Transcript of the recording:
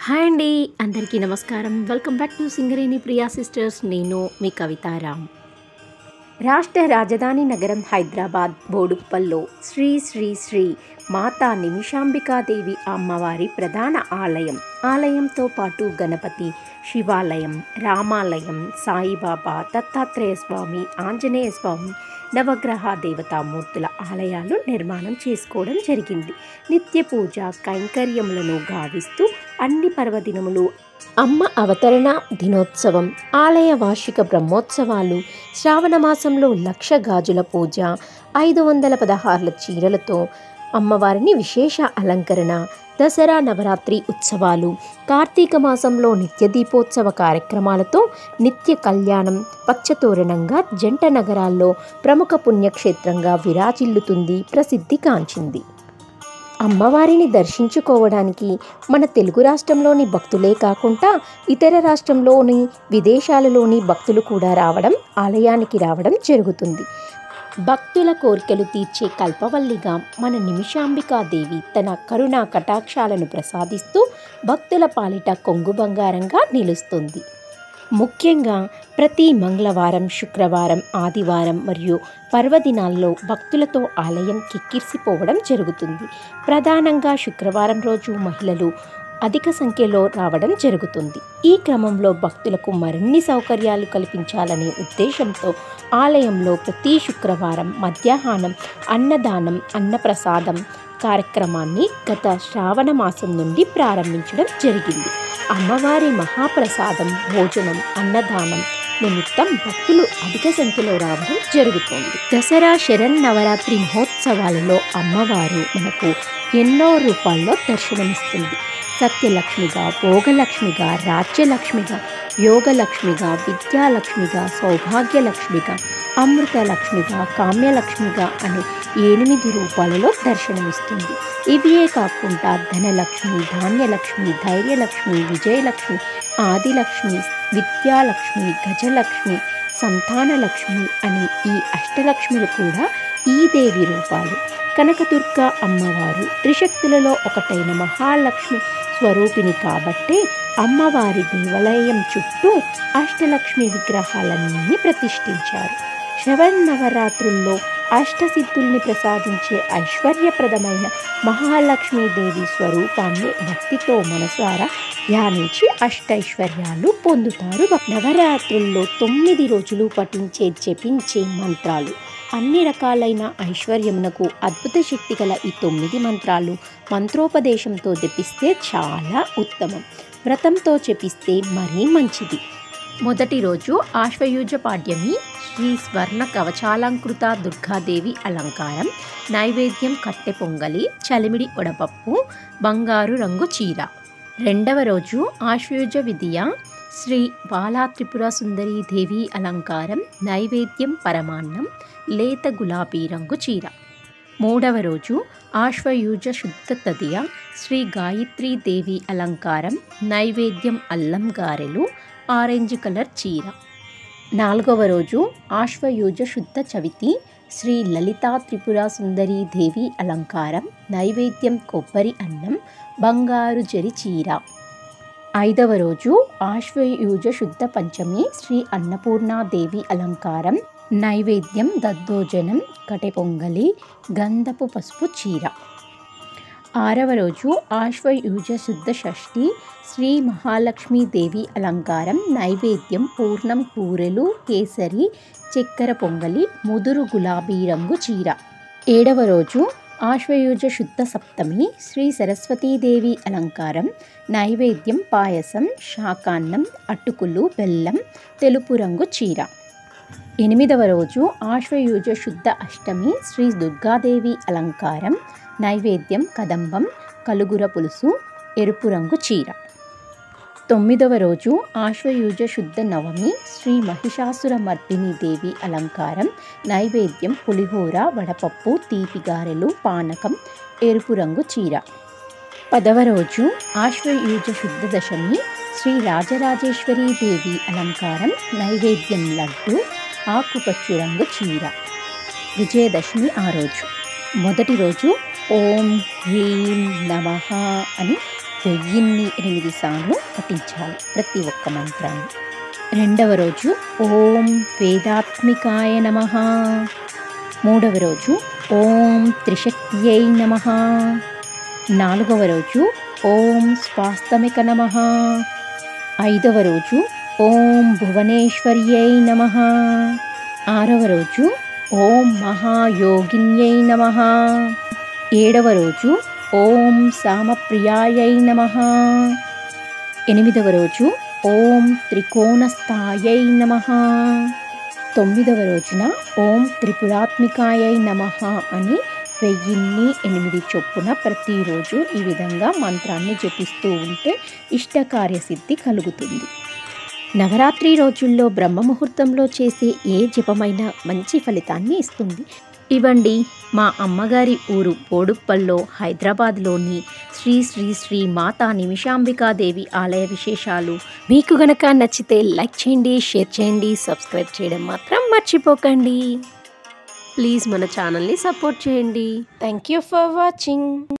Hi అండి అందరికీ నమస్కారం. Welcome back to Singareni Priya sisters. నేను మీ కవితారామ్ రాష్ట్ర రాజధాని నగరం హైదరాబాద్ బోడుప్పల్లో శ్రీ శ్రీ శ్రీ మాతా నిమిషాంబికాదేవి అమ్మవారి ప్రధాన ఆలయం. ఆలయంతో పాటు గణపతి శివాలయం రామాలయం సాయిబాబా దత్తాత్రేయ స్వామి ఆంజనేయ స్వామి నవగ్రహ దేవతామూర్తుల ఆలయాలు నిర్మాణం చేసుకోవడం జరిగింది. నిత్య పూజ కైంకర్యములను గావిస్తూ అన్ని పర్వదినములు అమ్మ అవతరణ దినోత్సవం ఆలయ వార్షిక బ్రహ్మోత్సవాలు శ్రావణ మాసంలో లక్ష గాజుల పూజ ఐదు వందల పదహారుల చీరలతో అమ్మవారిని విశేష అలంకరణ దసరా నవరాత్రి ఉత్సవాలు కార్తీక మాసంలో నిత్య దీపోత్సవ కార్యక్రమాలతో నిత్య కళ్యాణం పచ్చతోరణంగా జంట నగరాల్లో ప్రముఖ పుణ్యక్షేత్రంగా విరాజిల్లుతుంది ప్రసిద్ధి కాంచింది. అమ్మవారిని దర్శించుకోవడానికి మన తెలుగు రాష్ట్రంలోని భక్తులే కాకుండా ఇతర రాష్ట్రంలోని విదేశాలలోని భక్తులు కూడా రావడం ఆలయానికి రావడం జరుగుతుంది. భక్తుల కోరికలు తీర్చే కల్పవల్లిగా మన నిమిషాంబికాదేవి తన కరుణా కటాక్షాలను ప్రసాదిస్తూ భక్తుల పాలిట కొంగు బంగారంగా నిలుస్తుంది. ముఖ్యంగా ప్రతి మంగళవారం శుక్రవారం ఆదివారం మరియు పర్వదినాల్లో భక్తులతో ఆలయం కిక్కిరిసిపోవడం జరుగుతుంది. ప్రధానంగా శుక్రవారం రోజు మహిళలు అధిక సంఖ్యలో రావడం జరుగుతుంది. ఈ క్రమంలో భక్తులకు మరిన్ని సౌకర్యాలు కల్పించాలనే ఉద్దేశంతో ఆలయంలో ప్రతి శుక్రవారం మధ్యాహ్నం అన్నదానం అన్నప్రసాదం కార్యక్రమాన్ని గత శ్రావణ మాసం నుండి ప్రారంభించడం జరిగింది. అమ్మవారి మహాప్రసాదం భోజనం అన్నదానం నిమిత్తం భక్తులు అధిక సంఖ్యలో రావడం జరుగుతోంది. దసరా శరణ్ నవరాత్రి మహోత్సవాలలో అమ్మవారు మనకు ఎన్నో రూపాల్లో దర్శనమిస్తుంది. సత్యలక్ష్మిగా భోగలక్ష్మిగా రాజ్యలక్ష్మిగా యోగలక్ష్మిగా విద్యాలక్ష్మిగా సౌభాగ్యలక్ష్మిగా అమృతలక్ష్మిగా కామ్యలక్ష్మిగా అనే ఎనిమిది రూపాలలో దర్శనమిస్తుంది. ఇవియే కాకుండా ధనలక్ష్మి ధాన్యలక్ష్మి ధైర్యలక్ష్మి విజయలక్ష్మి ఆదిలక్ష్మి విద్యాలక్ష్మి గజలక్ష్మి సంతానలక్ష్మి అని ఈ అష్టలక్ష్మిలు కూడా ఈ దేవి రూపాలు. కనకదుర్గ అమ్మవారు త్రిశక్తులలో ఒకటైన మహాలక్ష్మి స్వరూపిణి కాబట్టే అమ్మవారి దేవాలయం చుట్టూ అష్టలక్ష్మి విగ్రహాలన్నీ ప్రతిష్ఠించారు. శవన్నవరాత్రుల్లో అష్టసిద్ధుల్ని ప్రసాదించే ఐశ్వర్యప్రదమైన మహాలక్ష్మీదేవి స్వరూపాన్ని భక్తితో మనసారా ధ్యానించి అష్టైశ్వర్యాలు పొందుతారు. నవరాత్రుల్లో తొమ్మిది రోజులు పఠించే జపించే మంత్రాలు. అన్ని రకాలైన ఐశ్వర్యమునకు అద్భుత శక్తి గల ఈ తొమ్మిది మంత్రాలు మంత్రోపదేశంతో జపిస్తే చాలా ఉత్తమం. వ్రతంతో జపిస్తే మరీ మంచిది. మొదటి రోజు ఆశ్వయుజ పాడ్యమి శ్రీ స్వర్ణ కవచాలంకృత దుర్గాదేవి అలంకారం నైవేద్యం కట్టె పొంగలి చలిమిడి వడపప్పు బంగారు రంగు చీర. రెండవ రోజు ఆశ్వయుజ విద్య శ్రీ బాలా త్రిపుర సుందరి దేవి అలంకారం నైవేద్యం పరమాన్నం లేత గులాబీ రంగు చీర. మూడవ రోజు ఆశ్వయుజ శుద్ధ తదియ శ్రీ గాయత్రీ దేవి అలంకారం నైవేద్యం అల్లం గారెలు ఆరెంజ్ కలర్ చీర. నాలుగవ రోజు ఆశ్వయుజ శుద్ధ చవితి శ్రీ లలితా త్రిపుర సుందరి దేవి అలంకారం నైవేద్యం కొబ్బరి అన్నం బంగారు జరి చీర. ఐదవ రోజు ఆశ్వయుజ శుద్ధ పంచమి శ్రీ అన్నపూర్ణాదేవి అలంకారం నైవేద్యం దద్దోజనం కటె పొంగలి గంధపు పసుపు చీర. ఆరవ రోజు ఆశ్వయుజ శుద్ధ షష్ఠి శ్రీ మహాలక్ష్మీదేవి అలంకారం నైవేద్యం పూర్ణం కూరలు కేసరి చక్కెర పొంగలి ముదురు గులాబీ రంగు చీర. ఏడవ రోజు ఆశ్వయుజ శుద్ధ సప్తమి శ్రీ సరస్వతీదేవి అలంకారం నైవేద్యం పాయసం శాకాన్నం అటుకులు బెల్లం తెలుపు రంగు చీర. ఎనిమిదవ రోజు ఆశ్వయుజ శుద్ధ అష్టమి శ్రీ దుర్గాదేవి అలంకారం నైవేద్యం కదంబం కలుగుర పులుసు ఎరుపు రంగు చీర. తొమ్మిదవ రోజు ఆశ్వయుజ శుద్ధ నవమి శ్రీ మహిషాసుర మర్దిని దేవి అలంకారం నైవేద్యం పులిహోర వడపప్పు తీపిగారెలు పానకం ఎరుపు రంగు చీర. పదవ రోజు ఆశ్వయుజ శుద్ధ దశమి శ్రీ రాజరాజేశ్వరీ దేవి అలంకారం నైవేద్యం లడ్డు ఆకుపచ్చ రంగు చీర. విజయదశమి ఆ రోజు. మొదటి రోజు ఓం హ్రీం నమః అని వెయ్యిన్ని ఎనిమిది సార్లు పఠించాలి ప్రతి ఒక్క మంత్రాన్ని. రెండవ రోజు ఓం వేదాత్మికాయ నమ. మూడవ రోజు ఓం త్రిశక్త్యై నమ. నాలుగవ రోజు ఓం స్వాస్తమిక నమ. ఐదవ రోజు ఓం భువనేశ్వర్యై నమ. ఆరవ రోజు ఓం మహాయోగిన్యై నమ. ఏడవ రోజు ఓం సామప్రియాయై నమ. ఎనిమిదవ రోజు ఓం త్రికోణస్థాయై నమ. తొమ్మిదవ రోజున ఓం త్రిపురాత్మికాయై నమ అని వెయ్యిన్ని ఎనిమిది చొప్పున ప్రతిరోజు ఈ విధంగా మంత్రాన్ని జపిస్తూ ఉంటే ఇష్టకార్యసిద్ధి కలుగుతుంది. నవరాత్రి రోజుల్లో బ్రహ్మ ముహూర్తంలో చేసే ఏ జపమైనా మంచి ఫలితాన్ని ఇస్తుంది. ఇవండి మా అమ్మగారి ఊరు బోడుప్పల్లో హైదరాబాద్లోని శ్రీ శ్రీ శ్రీ మాతా నిమిషాంబికాదేవి ఆలయ విశేషాలు. మీకు గనక నచ్చితే లైక్ చేయండి షేర్ చేయండి సబ్స్క్రైబ్ చేయడం మాత్రం మర్చిపోకండి. ప్లీజ్ మన ఛానల్ని సపోర్ట్ చేయండి. Thank you for watching.